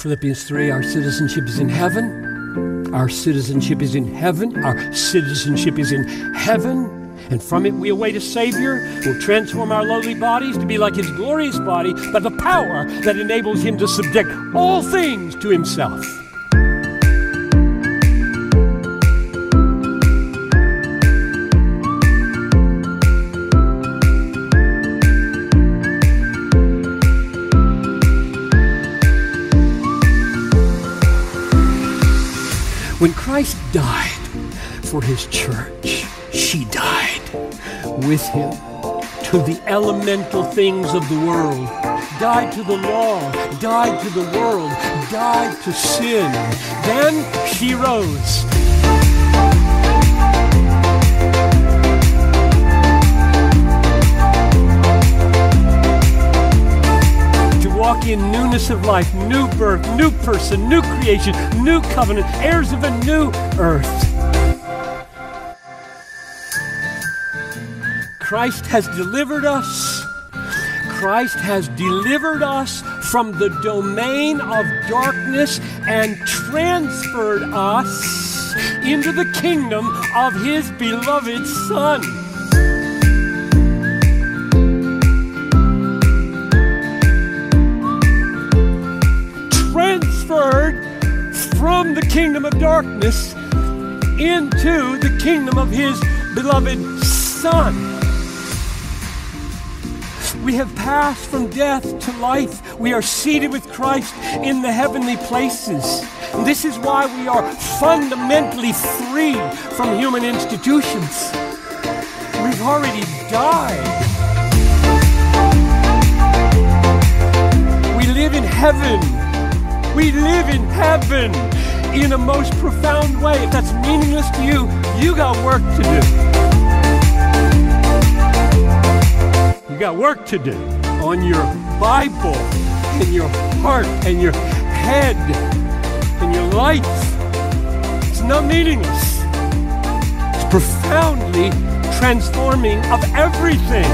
Philippians 3 Our citizenship is in heaven. Our citizenship is in heaven. Our citizenship is in heaven. And from it we await a Savior who will transform our lowly bodies to be like His glorious body by the power that enables Him to subject all things to Himself. When Christ died for his church, she died with him to the elemental things of the world, died to the law, died to the world, died to sin. Then she rose. In newness of life, new birth, new person, new creation, new covenant, heirs of a new earth. Christ has delivered us. Christ has delivered us from the domain of darkness and transferred us into the kingdom of his beloved Son. From the kingdom of darkness into the kingdom of his beloved Son. We have passed from death to life. We are seated with Christ in the heavenly places. This is why we are fundamentally free from human institutions. We've already died. We live in heaven we live in heaven in a most profound way. If that's meaningless to you, you got work to do. You got work to do on your Bible, in your heart, and your head, and your life. It's not meaningless. It's profoundly transforming of everything.